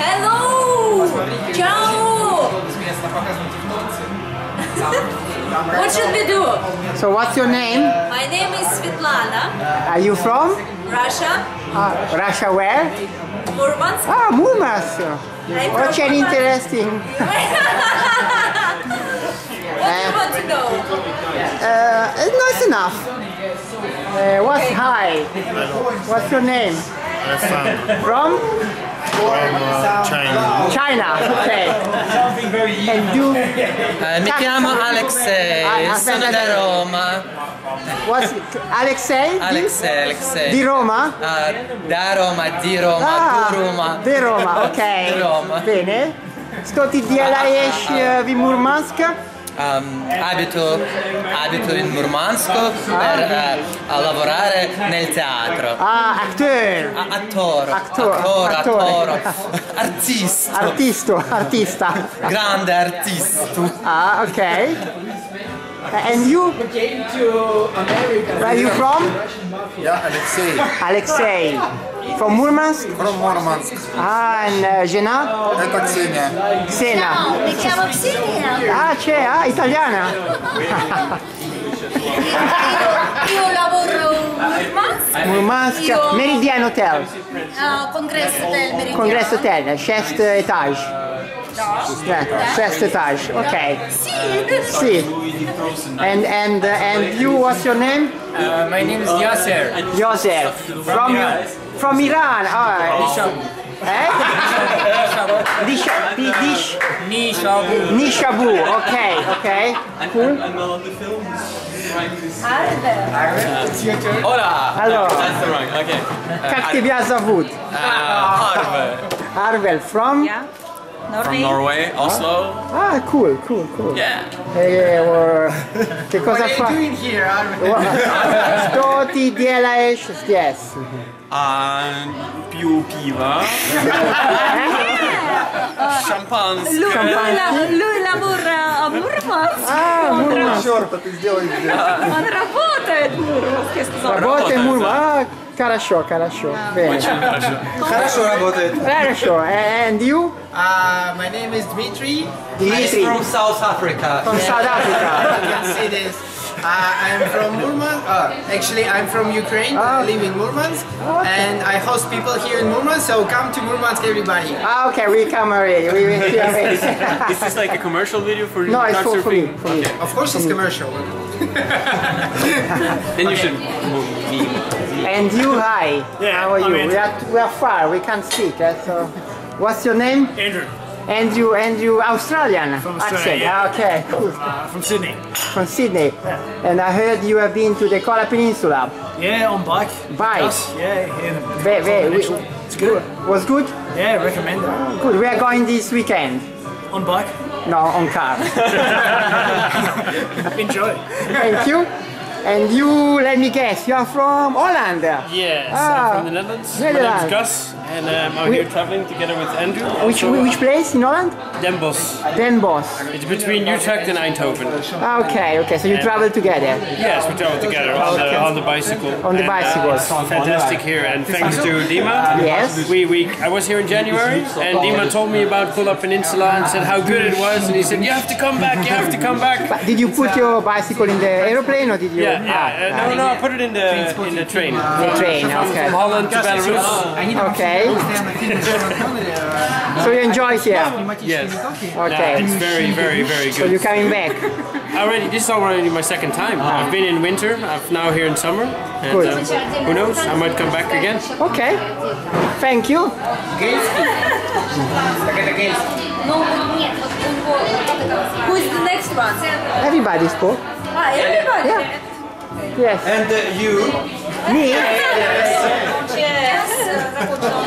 Hello! Ciao! What should we do? So what's your name? My name is Svetlana, Are you from? Russia, Ah, Russia where? Murmansk. Ah, Murmansk. I'm What an interesting. What do you want to know? Uh, no, it's enough. Uh, what's hi? What's your name? Alessandro From from uh, China. China. Okay. And you? Eh, mi chiamo Alexei, Ah, sono aspetta, da. Roma. What's Alexei? Di- Alexei, Alexei. Di Roma? Ah, da Roma, di Roma, Ah, di Roma. Di Roma, ok. Di Roma. Bene. Skąd djelaješ uh, v Murmansk? Um, abito, abito in Murmansk per a lavorare nel teatro. Ah, acteur. A- attore, Attore, attore, attore. artista, Artisto, artista. grande artista. Ah, okay. And you? Where are you from? Yeah, Alexei Alexei. From Murmansk? from Murmansk. Ah, and uh, Jena? Это Ксения. Xena. Mi chiamo Xenia. Ah, c'è, ah, italiana. Io lavoro in Murmansk, Murmansk, Io- Meridian Hotel. a congresso del Meridiano. Congress Hotel, šest etage. Yeah, chest touch. Okay. See. And and uh, and you, what's your name? Uh, my name is Yasser. Yasser. From from Iran. Oh. Eh? Dish, di, dish. Nishabu. Okay, okay. Cool. I'm not film. Arve. Hola! Allora, That's the wrong. okay. Uh, Cattivi Azavut. Uh, Arve. Arvel from? Yeah. From Norway, Oslo. Ah, cool, cool, cool. Yeah. Eh, or, che cosa fa? here, Arve? What- Što ti djelaješ здесь? Uh, più piva. Шампанское. Lui, la- lui lavora a Murmansk. А, Мурманск. Черт, ты сделаешь здесь. Он работает de muro, questões Agora tem muro lá, ah, Carachó, Carachó. Carachó agora. Carachó. É, é, and you? Uh, my name is Dmitry. Dmitry. I'm from South Africa. From yeah. South Africa. you can see this. Uh, I'm from Murmansk. Uh, actually, I'm from Ukraine. I live in Murmansk, and I host people here in Murmansk. So come to Murmansk, everybody. Ah, okay, we come already. We will see already. Is this like a commercial video for you? No, it's for, for me. Couchsurfing? For me. Of course, it's commercial. Then you should move me. And you, hi. Yeah, How are I'm you? Andrew. We are, we are far. We can't speak. eh, so, what's your name? Andrew Andrew. Andrew, Australian From accent. Australia, yeah. Okay, cool. uh, from Sydney. From Sydney. And I heard you have been to the Kola Peninsula. Yeah, on bike. Bike? Us, yeah, yeah. Very, very. Actually, It's good. Was good? Yeah, recommend it. Good. We are going this weekend. On bike. No, on car. Enjoy. Thank you. And you, let me guess, you are from Holland. Yes, Ah, I'm from the Netherlands. My name is Gus, and um, I'm We- here traveling together with Andrew. Which, also which place in Holland? Den Bosch. Den Bosch. It's between Utrecht and Eindhoven. Okay, okay, so you travel together. Yes, we travel together on the on the bicycle. On the And, uh, bicycle. it's fantastic here, and thanks to Dima. Yes. We, we I was here in January, and Dima told me about Kola Peninsula and said how good it was, and he said you have to come back, you have to come back. But did you put your bicycle in the aeroplane or did you? Yeah, Ah, yeah. Uh, no, no, I put it in the in the train. The train, okay. From Holland to Belarus. Okay. So you enjoy here? Yes. Okay. Yeah, it's very, very, very good. So you're coming back? Already, this is already my second time. I've been in winter. I'm now here in summer. And, Good. um, who knows? I might come back again. Okay. Thank you. Who is the next one? Everybody's spoke. Ah, everybody. Yeah. Yes. And uh, you? Me? Yes.